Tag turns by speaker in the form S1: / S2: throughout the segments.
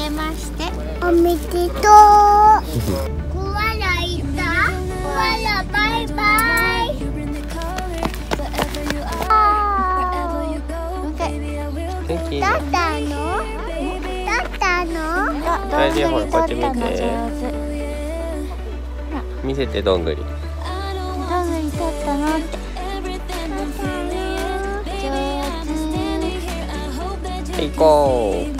S1: けまして。
S2: おめでとう。コアラいた？コアラバイバイ。だったのだったの
S3: 大事ほらこうやって見て。見せてどんぐり。
S1: どんぐり取ったの？
S3: 行こう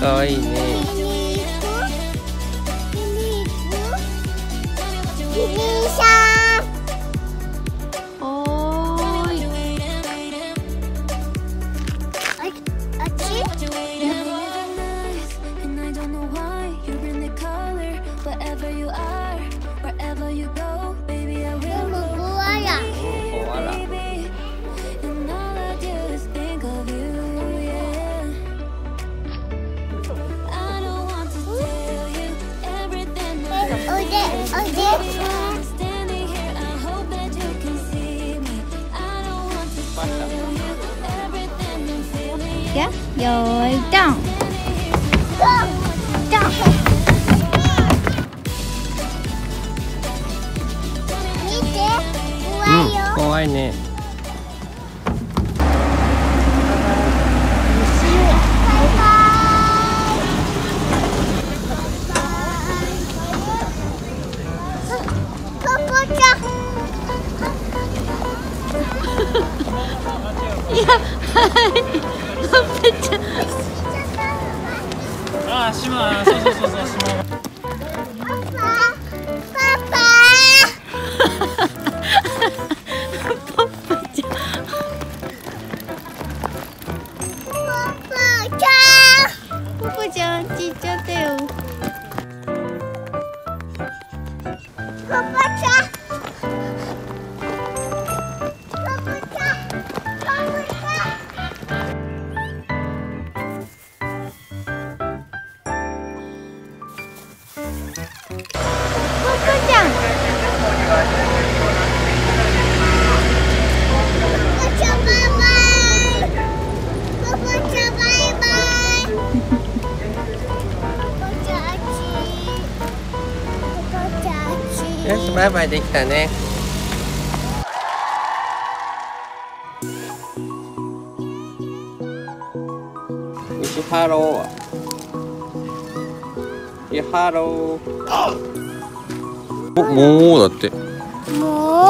S2: か
S3: わいいね
S2: 見に行く見に行くキリンさん
S1: おーい
S2: ああっち
S1: やよーいドン。ドン。
S2: 見て。怖
S3: うん
S2: いよ、
S3: 怖いね。
S2: バイバイ。ポポちゃん
S4: あ、島、そうそうそうそう、島。
S3: バイバイできたね。石ハロー石ハローおもうだって。
S2: もう